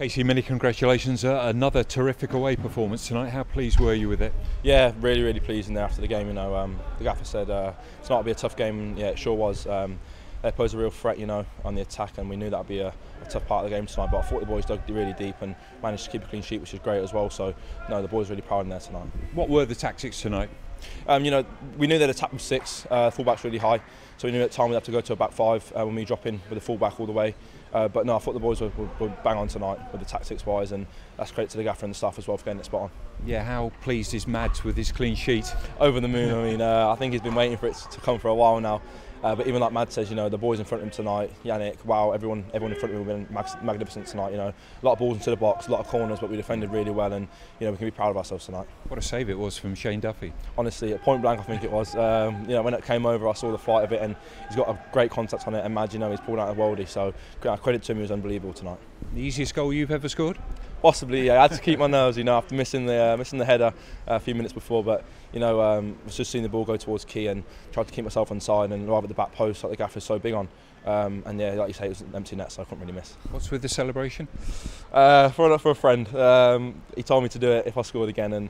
Kasey, many congratulations. Uh, another terrific away performance tonight. How pleased were you with it? Yeah, really, really pleased in there after the game. You know, um, the gaffer said uh, it's not to be a tough game, and yeah, it sure was. Um, they posed a real threat, you know, on the attack, and we knew that'd be a, a, tough part of the game tonight. But I thought the boys dug really deep and managed to keep a clean sheet, which is great as well. So, no, the boys really proud in there tonight. What were the tactics tonight? Um, you know, we knew they'd attack with six, uh, fullback's really high, so we knew at time we'd have to go to a back five uh, when we drop in with a fullback all the way. Uh, but no, I thought the boys were, were, were, bang on tonight with the tactics wise, and that's credit to the gaffer and the staff as well for getting it spot on. Yeah, how pleased is Mads with his clean sheet? Over the moon. I mean, uh, I think he's been waiting for it to come for a while now. Uh, but even like Mad says, you know, the boys in front of him tonight, Yannick, wow, everyone, everyone in front of him have been mag- magnificent tonight. You know, a lot of balls into the box, a lot of corners, but we defended really well, and you know, we can be proud of ourselves tonight. What a save it was from Shane Duffy. Honestly, at point blank, I think it was. Um, you know, when it came over, I saw the flight of it, and he's got a great contact on it. And Mad, you know, he's pulled out of worldie, so credit to him, he was unbelievable tonight. The easiest goal you've ever scored? Possibly, yeah. I had to keep my nerves, you know, after missing the uh, missing the header uh, a few minutes before. But you know, um, was just seeing the ball go towards key and tried to keep myself on side and arrive at the back post like the gaffer's so big on. Um, and yeah, like you say, it was an empty net, so I couldn't really miss. What's with the celebration? Uh, for, for a friend. Um, he told me to do it if I scored again, and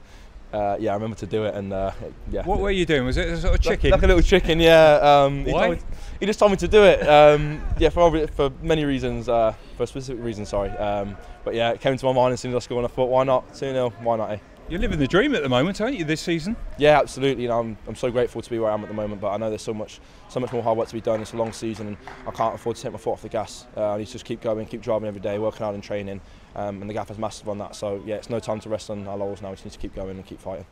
uh, yeah, I remember to do it. And uh, yeah. What were you doing? Was it a sort of chicken? Like, like a little chicken, yeah. Um, Why? He, he, just told me to do it. Um, yeah, for for many reasons, uh, for specific reasons. Sorry. Um, but yeah, it came to my mind as soon as I scored, and I thought, why not? 2 0, why not? Eh? You're living the dream at the moment, aren't you? This season? Yeah, absolutely. You know, I'm, I'm so grateful to be where I am at the moment, but I know there's so much, so much more hard work to be done. It's a long season, and I can't afford to take my foot off the gas. Uh, I need to just keep going, keep driving every day, working hard in training, um, and the gaffer's massive on that. So yeah, it's no time to rest on our laurels now. We just need to keep going and keep fighting.